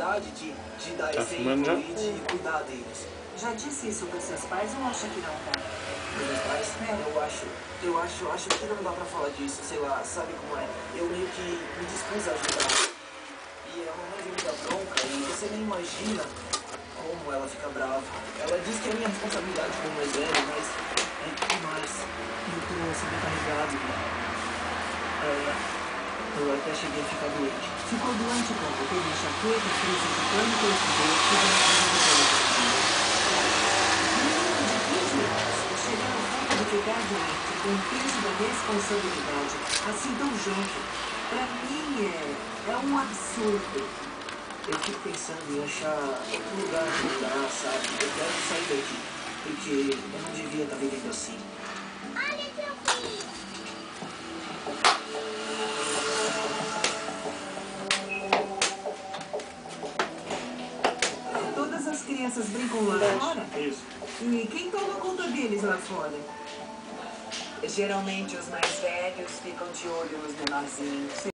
responsabilidade de, de dar Tá exemplo já? e de cuidar deles. Já disse isso pros seus pais ou acha que não tá? Os meus pais, É. eu acho, eu acho, acho que não dá pra falar disso, sei lá, sabe como é? Eu meio que me dispus a ajudar. E a mamãe veio me dar bronca e você nem imagina como ela fica brava. Ela diz que é minha responsabilidade como mais velho, mas é demais. Eu tô sobrecarregado. É, eu até cheguei a ficar doente. Ficou doente quando teve enxaqueca, crise de pânico ou estudou tudo na casa do pânico. Menino de 15 anos, chegar ao ponto de ficar doente com o peso da responsabilidade, assim tão junto, pra mim é, é um absurdo. Eu fico pensando em achar outro lugar pra morar, sabe? Eu quero sair daqui, porque eu não devia estar vivendo assim. As crianças brincam lá fora? Isso. E quem toma conta deles lá fora? Geralmente os mais velhos ficam de olho nos menorzinhos.